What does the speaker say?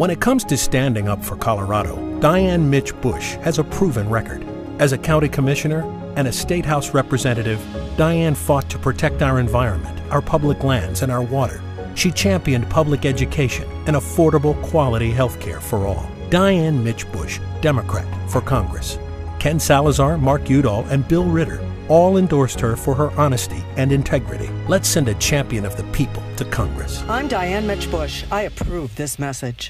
When it comes to standing up for Colorado, Diane Mitsch Bush has a proven record. As a county commissioner and a state house representative, Diane fought to protect our environment, our public lands, and our water. She championed public education and affordable quality health care for all. Diane Mitsch Bush, Democrat, for Congress. Ken Salazar, Mark Udall, and Bill Ritter all endorsed her for her honesty and integrity. Let's send a champion of the people to Congress. I'm Diane Mitsch Bush. I approve this message.